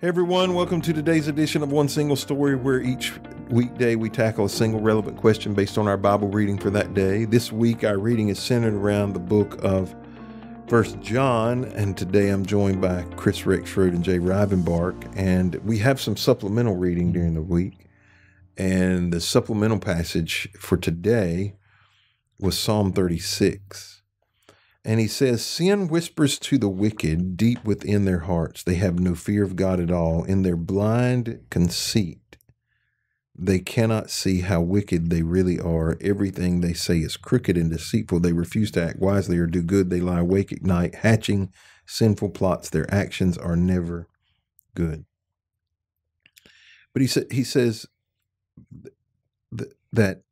Hey everyone, welcome to today's edition of One Single Story, where each weekday we tackle a single relevant question based on our Bible reading for that day. This week, our reading is centered around the book of First John, and today I'm joined by Chris Rexroad and Jay Rivenbark, and we have some supplemental reading during the week. And the supplemental passage for today was Psalm 36. And he says, Sin whispers to the wicked deep within their hearts. They have no fear of God at all. In their blind conceit, they cannot see how wicked they really are. Everything they say is crooked and deceitful. They refuse to act wisely or do good. They lie awake at night, hatching sinful plots. Their actions are never good. But he, sa- he says th- that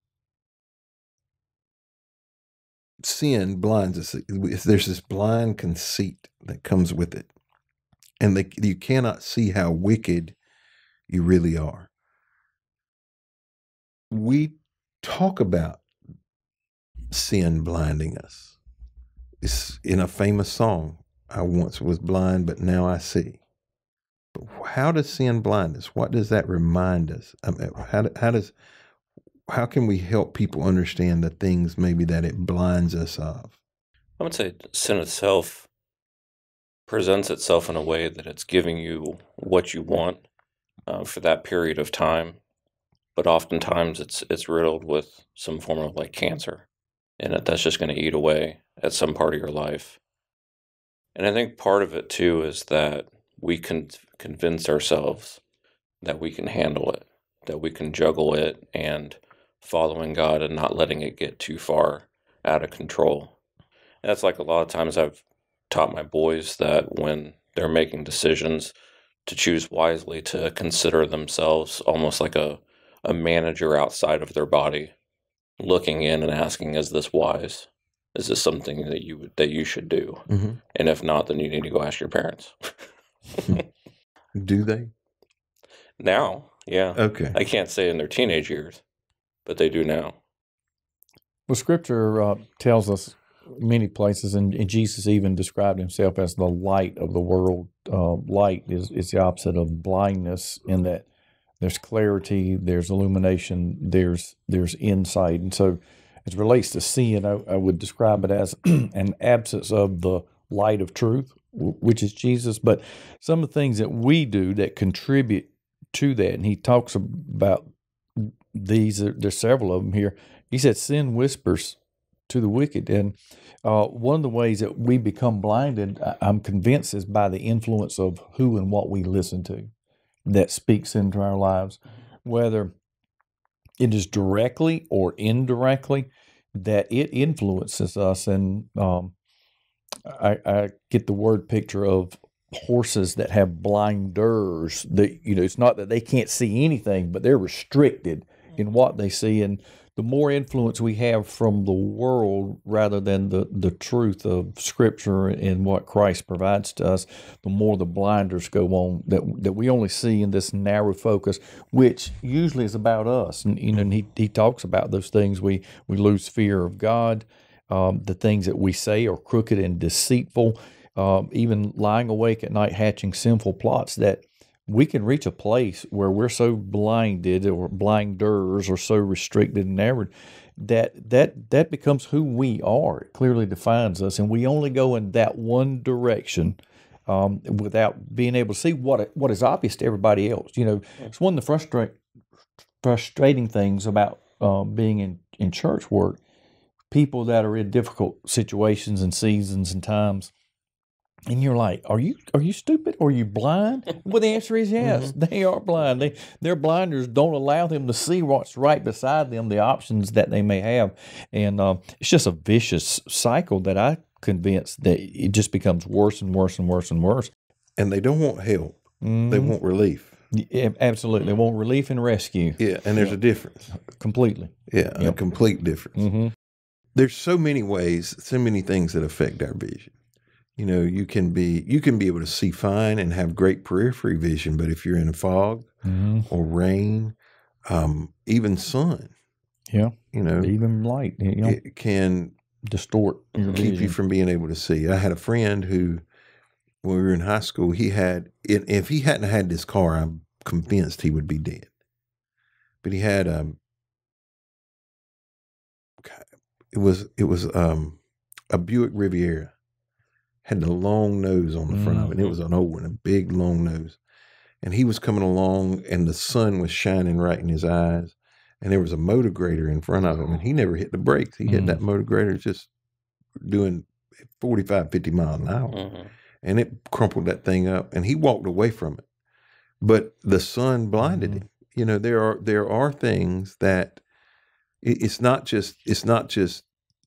sin blinds us. There's this blind conceit that comes with it, and they, you cannot see how wicked you really are. We talk about sin blinding us. It's in a famous song. I once was blind, but now I see. But how does sin blind us? What does that remind us? I mean, how, how does how can we help people understand the things maybe that it blinds us of? I would say sin itself presents itself in a way that it's giving you what you want uh, for that period of time, but oftentimes it's it's riddled with some form of like cancer, and that's just going to eat away at some part of your life. And I think part of it too is that we can convince ourselves that we can handle it, that we can juggle it, and following God and not letting it get too far out of control. And that's like a lot of times I've taught my boys that when they're making decisions to choose wisely, to consider themselves almost like a, a manager outside of their body, looking in and asking, is this wise? Is this something that you that you should do? Mm-hmm. And if not, then you need to go ask your parents. Do they? now, yeah. Okay. I can't say in their teenage years, but they do now. Well, Scripture uh, tells us many places, and, and, Jesus even described himself as the light of the world. Uh, light is, is the opposite of blindness in that there's clarity, there's illumination, there's there's insight, and so as relates to sin, I, I would describe it as an absence of the light of truth, which is Jesus. But some of the things that we do that contribute to that, and he talks about these. There's several of them here. He said, "Sin whispers to the wicked," and uh, one of the ways that we become blinded, I'm convinced, is by the influence of who and what we listen to that speaks into our lives, whether it is directly or indirectly that it influences us. And um, I, I, get the word picture of horses that have blinders. That you know, it's not that they can't see anything, but they're restricted in what they see. And the more influence we have from the world rather than the, the truth of Scripture and what Christ provides to us, the more the blinders go on that that we only see in this narrow focus, which usually is about us. And you know, and he, he talks about those things. We we lose fear of God. Um, the things that we say are crooked and deceitful. Um, even lying awake at night hatching sinful plots that we can reach a place where we're so blinded or blinders or so restricted and narrowed that that that becomes who we are. It clearly defines us, and we only go in that one direction um, without being able to see what what is obvious to everybody else. You know, it's one of the frustrate, frustrating things about uh, being in in church work. People that are in difficult situations and seasons and times and you're like, are you are you stupid? Or are you blind? well, the answer is yes. Mm-hmm. They are blind. They, their blinders don't allow them to see what's right beside them, the options that they may have, and uh, it's just a vicious cycle that I convinced that it just becomes worse and worse and worse and worse. And they don't want help; mm-hmm. they want relief. Yeah, absolutely, they want relief and rescue. Yeah, and there's yeah. a difference. Completely. Yeah, yep. a complete difference. Mm-hmm. There's so many ways, so many things that affect our vision you know you can be you can be able to see fine and have great periphery vision but if you're in a fog mm-hmm. or rain um, even sun yeah you know even light you know, it can distort keep vision. you from being able to see i had a friend who when we were in high school, he had if he hadn't had this car, I'm convinced he would be dead. But he had um it was it was um a Buick Riviera. Had the long nose on the front of it. And it was an old one, a big long nose. And he was coming along and the sun was shining right in his eyes. And there was a motor grader in front of him and he never hit the brakes. He hit Mm. that motor grader just doing 45, 50 miles an hour Mhm. and it crumpled that thing up and he walked away from it but the sun blinded Mhm. him you know there are there are things that it- it's not just it's not just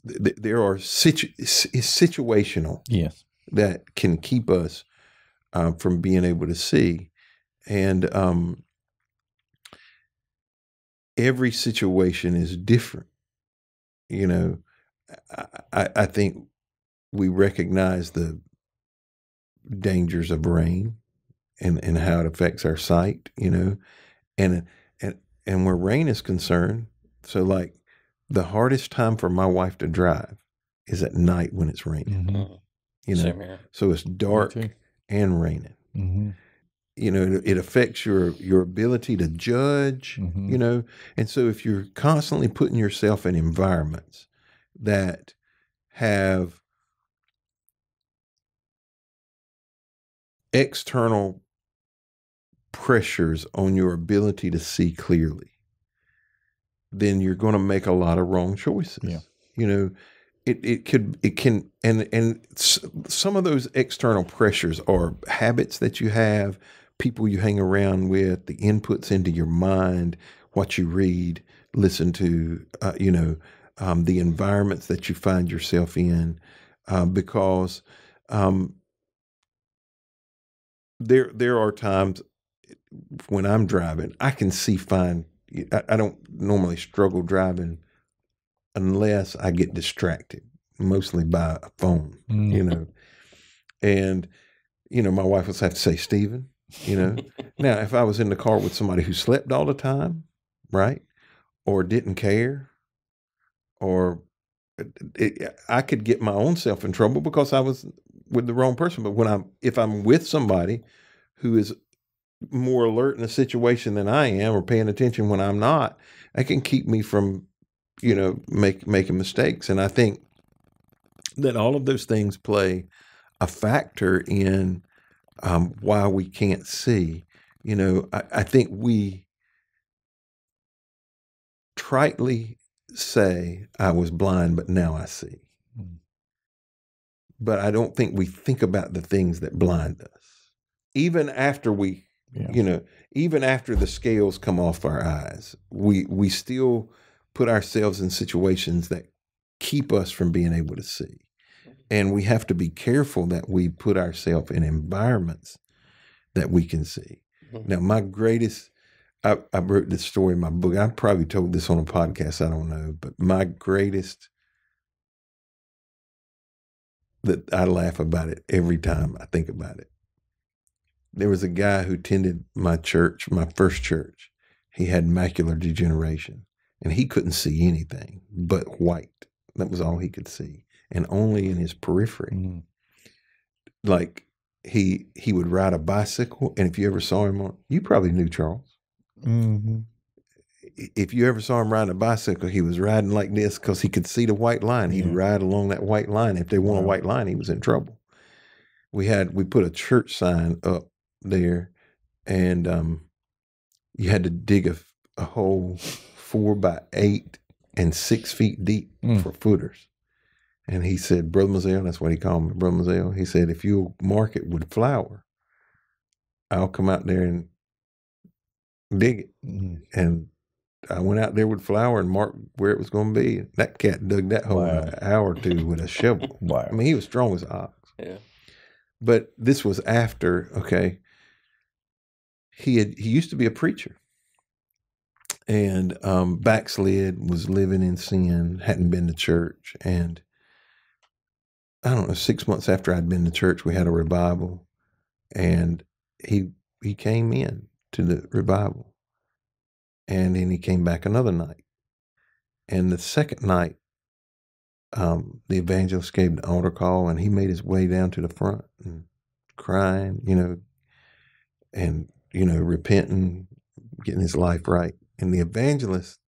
th- th- there are situ, it's it's situational Yes. That can keep us um, from being able to see and um, every situation is different you know I, I, think we recognize the dangers of rain and, and how it affects our sight, you know, and and and where rain is concerned, so like the hardest time for my wife to drive is at night when it's raining, Mhm. Mhm. You know, so it's dark and raining. Mhm. You know, it affects your your ability to judge, Mhm. you know, and so if you're constantly putting yourself in environments that have external pressures on your ability to see clearly, then you're going to make a lot of wrong choices. Yeah. You know, it, it could, it can, and, and some of those external pressures are habits that you have, people you hang around with, the inputs into your mind, what you read, listen to, uh, you know, um, the environments that you find yourself in, uh, because um, there there are times when I'm driving, I can see fine. I, I don't normally struggle driving unless I get distracted, mostly by a phone, Mm. you know. And you know, my wife would have to say, "Stephen," you know. now, if I was in the car with somebody who slept all the time, right, or didn't care, or it, I could get my own self in trouble because I was with the wrong person. But when I'm if I'm with somebody who is more alert in a situation than I am, or paying attention when I'm not, that can keep me from, you know, make making mistakes. And I think that all of those things play a factor in um, why we can't see. You know, I, I think we tritely say, I was blind, but now I see. Mm. But I don't think we think about the things that blind us. Even after we, Yeah. you know, even after the scales come off our eyes, we we still put ourselves in situations that keep us from being able to see. And we have to be careful that we put ourselves in environments that we can see. Mhm. Now, my greatest, I, I wrote this story in my book. I probably told this on a podcast. I don't know, but my greatest that I laugh about it every time I think about it. There was a guy who attended my church, my first church. He had macular degeneration and he couldn't see anything but white. That was all he could see, and only in his periphery Mm. like he he would ride a bicycle and if you ever saw him on you probably knew charles Mhm. If you ever saw him riding a bicycle he was riding like this because he could see the white line he'd Yeah. ride along that white line if they want a white line he was in trouble we had we put a church sign up there and um you had to dig a, a hole four by eight and six feet deep Mm. for footers and he said, Brother Mizell, that's what he called me, Brother Mizell. He said, if you'll mark it with flour, I'll come out there and dig it. Mm. And I went out there with flour and marked where it was going to be. That cat dug that hole in Wow. an hour or two with a shovel. Wow. I mean, he was strong as an ox. Yeah. But this was after, okay, he had he used to be a preacher and um, backslid, was living in sin, hadn't been to church. And I don't know, six months after I'd been to church, we had a revival and he he came in to the revival. And then he came back another night. And the second night, um, the evangelist gave an altar call and he made his way down to the front and crying, you know, and, you know, repenting, getting his life right. And the evangelist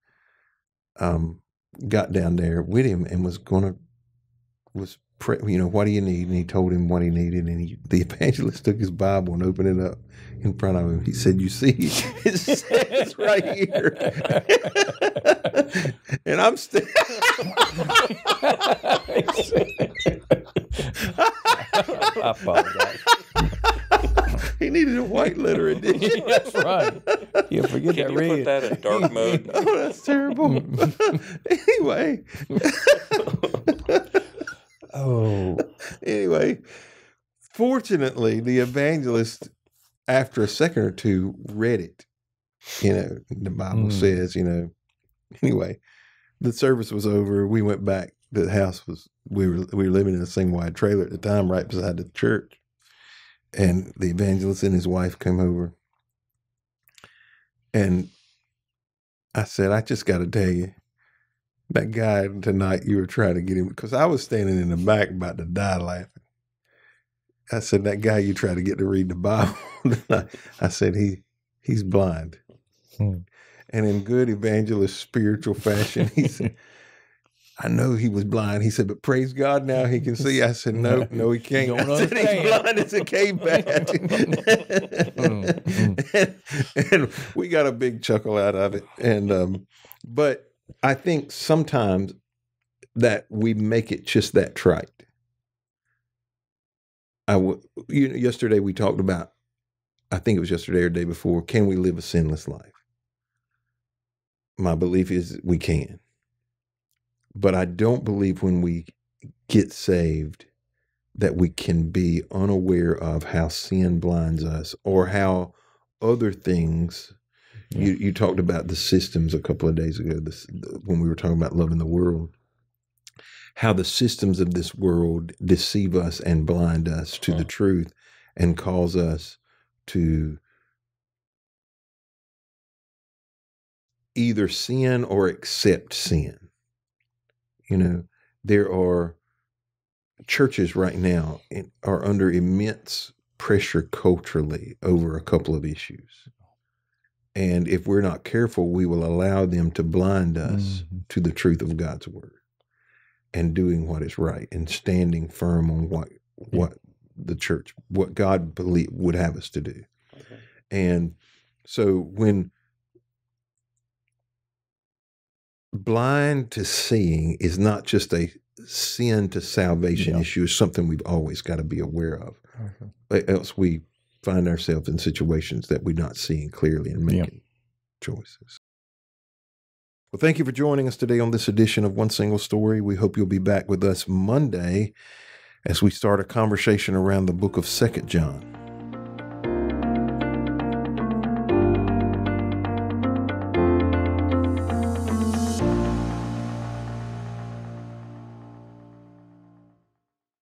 um, got down there with him and was going to, was, pray, you know, what do you need? And he told him what he needed. And he, the evangelist took his Bible and opened it up in front of him. He said, You see, it says right here. and I'm still. I apologize. He needed a white letter edition. That's right. You forget Can that you red. put that in dark mode? Oh, that's terrible. anyway, Oh, anyway, fortunately, the evangelist, after a second or two, read it. You know, the Bible Mm. says, you know. Anyway, the service was over. We went back. The house was we were we were living in a single wide trailer at the time, right beside the church. And the evangelist and his wife came over, and I said, "I just got to tell you." That guy tonight, you were trying to get him because I was standing in the back about to die laughing. I said, "That guy you tried to get to read the Bible." tonight," I said, "He he's blind." Hmm. And in good evangelist spiritual fashion, he said, "I know he was blind." He said, "But praise God, now he can see." I said, "No, no, he can't." I said, "He's blind as a cave bat." And, and we got a big chuckle out of it. And um, but I think sometimes that we make it just that trite. I w- you know, yesterday we talked about. I think it was yesterday or the day before. Can we live a sinless life? My belief is we can. But I don't believe when we get saved that we can be unaware of how sin blinds us or how other things you, you talked about the systems a couple of days ago this, when we were talking about loving the world how the systems of this world deceive us and blind us to the mm. truth and cause us to either sin or accept sin you know there are churches right now in- are under immense pressure culturally over a couple of issues and if we're not careful we will allow them to blind us Mhm. to the truth of God's word and doing what is right and standing firm on what what the church what God believe would have us to do. And so when blind to seeing is not just a sin to salvation Yeah. issue, it's something we've always got to be aware of. Okay. Mm-hmm. Else we find ourselves in situations that we're not seeing clearly and Yeah. making choices. Well, thank you for joining us today on this edition of One Single Story. We hope you'll be back with us Monday as we start a conversation around the book of Second John.